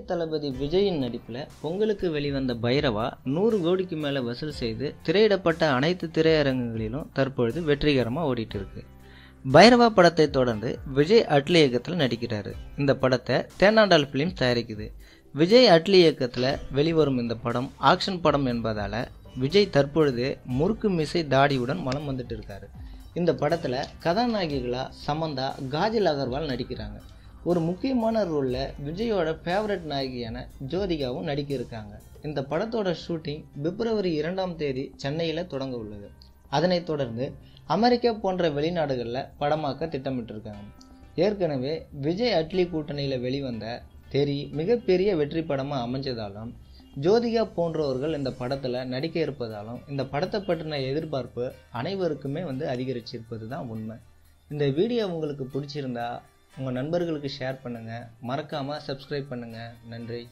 தளபதி விஜயின் நடிப்பில் பொங்கலுக்கு வெளிவந்த பைரவா நூறு கோடிக்கு மேலே வசூல் செய்து திரையிடப்பட்ட அனைத்து திரையரங்குகளிலும் தற்பொழுது வெற்றிகரமாக ஓடிட்டு இருக்கு பைரவா படத்தை தொடர்ந்து விஜய் அட்லி இயக்கத்தில் நடிக்கிறாரு. இந்த படத்தை தேனாண்டால் ஃபிலிம்ஸ் தயாரிக்குது. விஜய் அட்லி இயக்கத்தில் வெளிவரும் இந்த படம் ஆக்ஷன் படம் என்பதால் விஜய் தற்பொழுது முறுக்கு மிசை தாடியுடன் மனம் வந்துட்டு இருக்காரு. இந்த படத்தில் கதாநாயகிகளா சமந்தா காஜல் அகர்வால் நடிக்கிறாங்க. ஒரு முக்கியமான ரோலில் விஜயோட ஃபேவரட் நாயகியான ஜோதிகாவும் நடிக்க இருக்காங்க இந்த படத்தோட ஷூட்டிங் பிப்ரவரி இரண்டாம் தேதி சென்னையில் தொடங்க உள்ளது. அதனைத் தொடர்ந்து அமெரிக்கா போன்ற வெளிநாடுகளில் படமாக்க திட்டமிட்டிருக்காங்க. ஏற்கனவே விஜய் அட்லி கூட்டணியில் வெளிவந்த தெரி மிகப்பெரிய வெற்றி படமாக அமைஞ்சதாலும் ஜோதிகா போன்றவர்கள் இந்த படத்தில் நடிக்க இருப்பதாலும் இந்த படத்தை பற்றின எதிர்பார்ப்பு அனைவருக்குமே வந்து அதிகரிச்சிருப்பது தான் உண்மை. இந்த வீடியோ உங்களுக்கு பிடிச்சிருந்தா உங்கள் நண்பர்களுக்கு ஷேர் பண்ணுங்கள் மறக்காமல் சப்ஸ்கிரைப் பண்ணுங்கள் நன்றி.